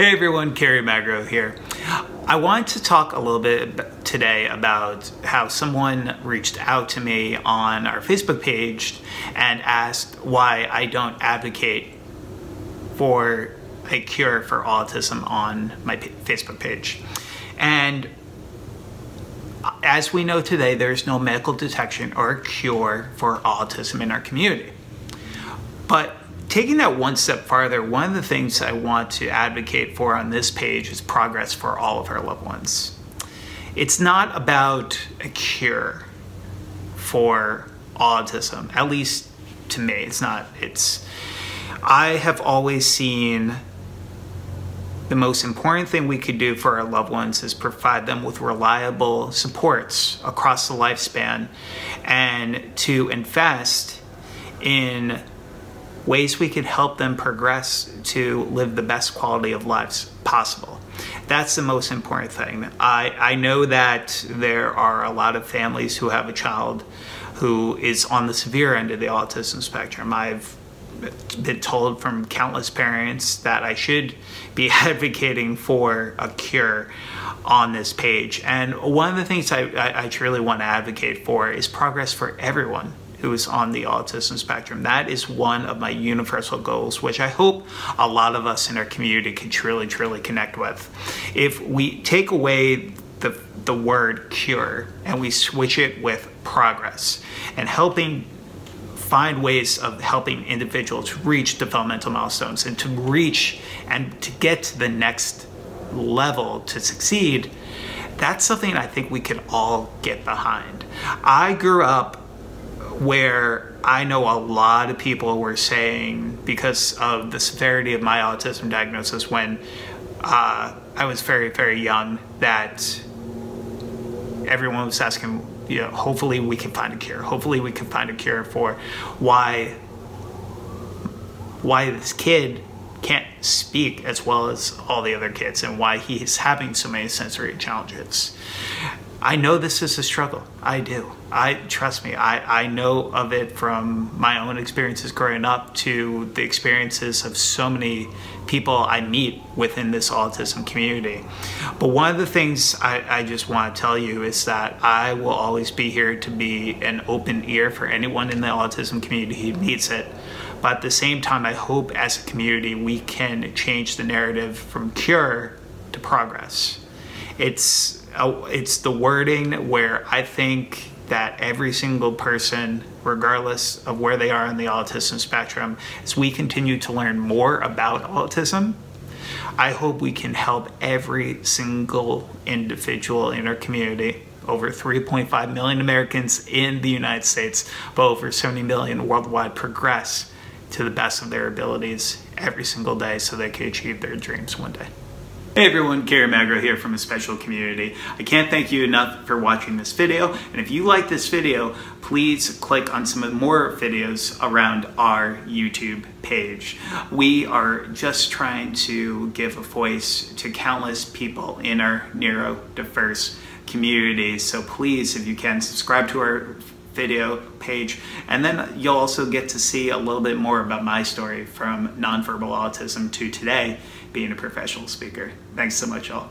Hey everyone, Kerry Magro here. I want to talk a little bit today about how someone reached out to me on our Facebook page and asked why I don't advocate for a cure for autism on my Facebook page. And as we know today, there's no medical detection or cure for autism in our community. But taking that one step farther, one of the things I want to advocate for on this page is progress for all of our loved ones. It's not about a cure for autism, at least to me. It's not. It's. I have always seen the most important thing we could do for our loved ones is provide them with reliable supports across the lifespan and to invest in ways we could help them progress to live the best quality of lives possible. That's the most important thing. I, I know that there are a lot of families who have a child who is on the severe end of the autism spectrum. I've been told from countless parents that I should be advocating for a cure on this page. And one of the things I, I, I truly want to advocate for is progress for everyone who is on the autism spectrum. That is one of my universal goals, which I hope a lot of us in our community can truly, truly connect with. If we take away the, the word cure and we switch it with progress and helping find ways of helping individuals reach developmental milestones and to reach and to get to the next level to succeed, that's something I think we can all get behind. I grew up where I know a lot of people were saying, because of the severity of my autism diagnosis when uh, I was very, very young, that everyone was asking, you know, hopefully we can find a cure. Hopefully we can find a cure for why why this kid can't speak as well as all the other kids and why he's having so many sensory challenges. I know this is a struggle. I do. I trust me. I, I know of it from my own experiences growing up to the experiences of so many people I meet within this autism community. But one of the things I, I just want to tell you is that I will always be here to be an open ear for anyone in the autism community who needs it. But at the same time, I hope as a community we can change the narrative from cure to progress. It's it's the wording where I think that every single person, regardless of where they are on the autism spectrum, as we continue to learn more about autism, I hope we can help every single individual in our community over 3.5 million Americans in the United States, but over 70 million worldwide progress to the best of their abilities every single day so they can achieve their dreams one day. Hey everyone, Kerry Magro here from a special community. I can't thank you enough for watching this video, and if you like this video, please click on some more videos around our YouTube page. We are just trying to give a voice to countless people in our neurodiverse community, so please, if you can, subscribe to our video page and then you'll also get to see a little bit more about my story from nonverbal autism to today being a professional speaker. Thanks so much, y'all.